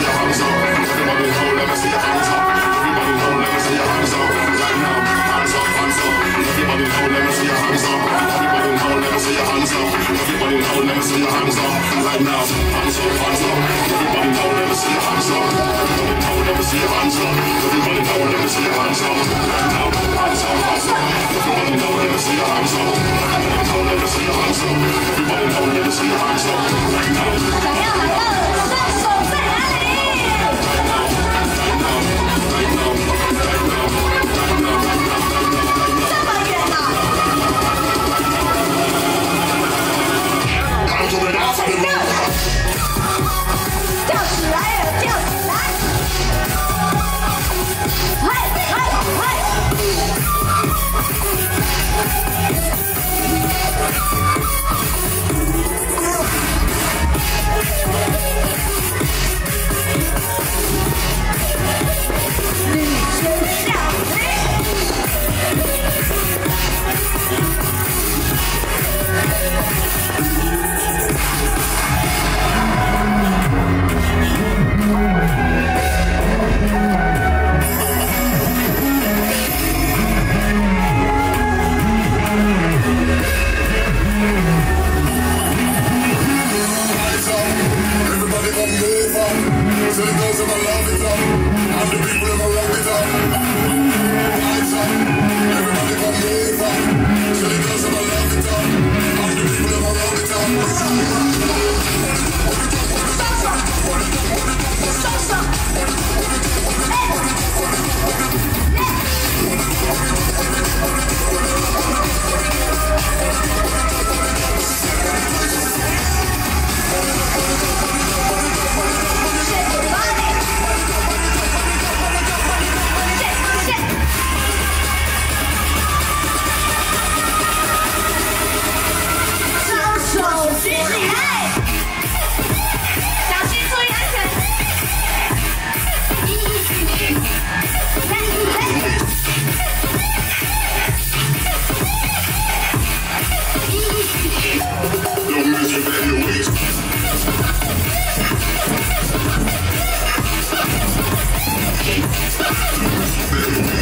see your hands up. Everybody know, let me see your hands up. Everybody let me see your hands up. Right now, hands up, hands up. Everybody know, let me see your hands up. Everybody let me see your hands up. Everybody let me see your hands up. Right now, hands up, hands up. Everybody know, let me see your hands up. Everybody let me see your hands up. Everybody let me see your hands up. Right now, hands up, hands up. Everybody know, let me see your hands up. Everybody know, let me see your hands up. Everybody let me see your hands up. Tell the girls I'm love it up. The people them rock it up. Battle.